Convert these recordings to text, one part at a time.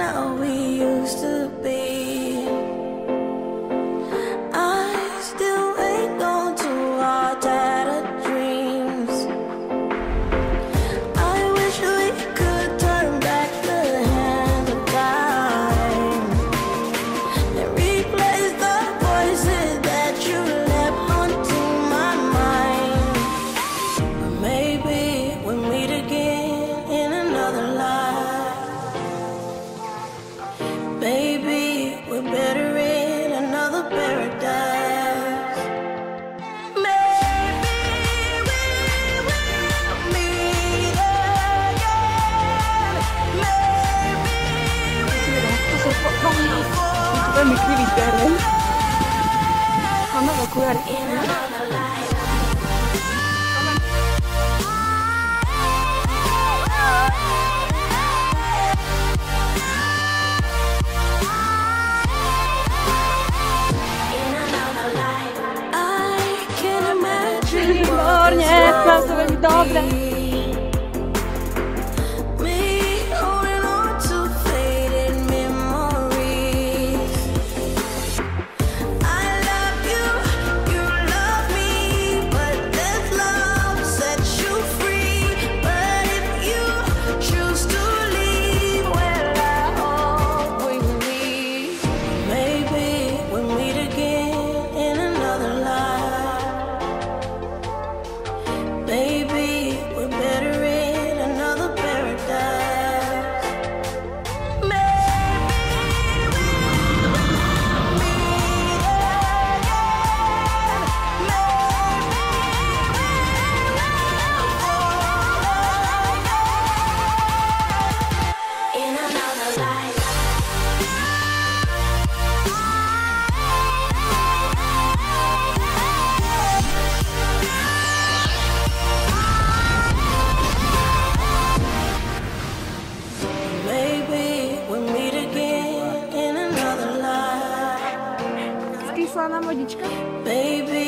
how we used to be. mi krivitelem. Hanna bakıyor. California, è stato dobre. модичка. Baby.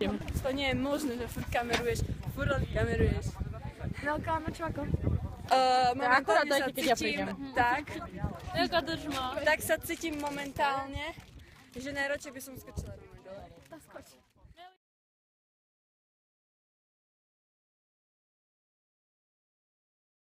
To nie je možné, že furt kameruješ, furt kameruješ. Veľká mačvako. Uh, momentálne ja, sa cítim, ja tak, tak sa cítim momentálne, že najradšej by som skočila mimo dole. Tak skoč.